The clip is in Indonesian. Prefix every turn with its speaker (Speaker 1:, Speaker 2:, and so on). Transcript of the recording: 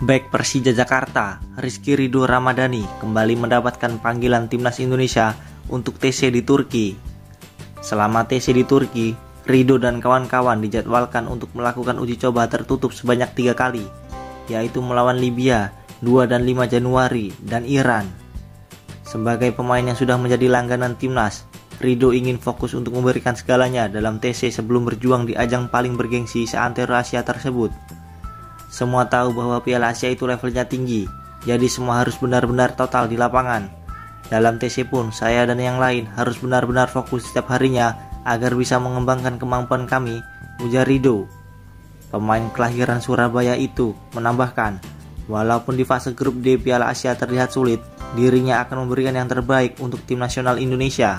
Speaker 1: Back Persija Jakarta, Rizky Ridho Ramadhani kembali mendapatkan panggilan timnas Indonesia untuk TC di Turki. Selama TC di Turki, Ridho dan kawan-kawan dijadwalkan untuk melakukan uji coba tertutup sebanyak tiga kali, yaitu melawan Libya 2 dan 5 Januari dan Iran. Sebagai pemain yang sudah menjadi langganan timnas, Ridho ingin fokus untuk memberikan segalanya dalam TC sebelum berjuang di ajang paling bergengsi seantero Asia tersebut. Semua tahu bahwa Piala Asia itu levelnya tinggi, jadi semua harus benar-benar total di lapangan. Dalam TC pun, saya dan yang lain harus benar-benar fokus setiap harinya agar bisa mengembangkan kemampuan kami, ujar Rido. Pemain kelahiran Surabaya itu menambahkan, walaupun di fase grup D Piala Asia terlihat sulit, dirinya akan memberikan yang terbaik untuk tim nasional Indonesia.